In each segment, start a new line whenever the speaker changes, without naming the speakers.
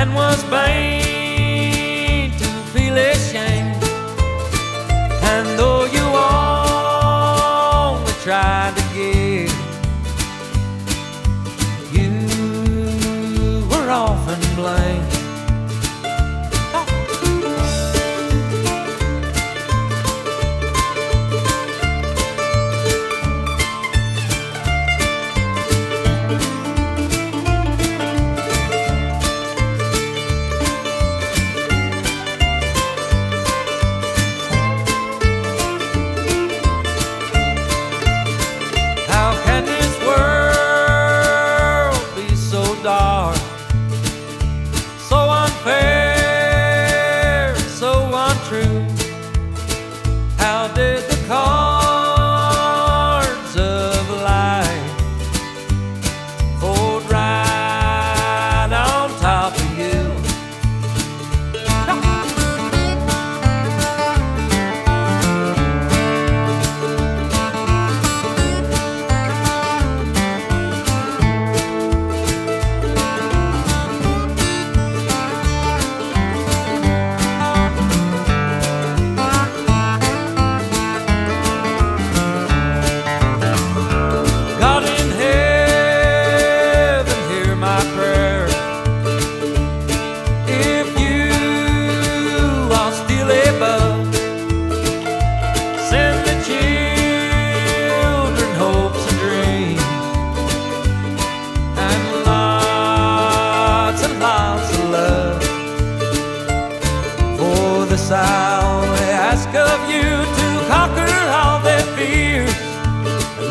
and was made to feel ashamed. And though you only tried to give.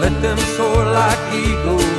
let them soar like eagles.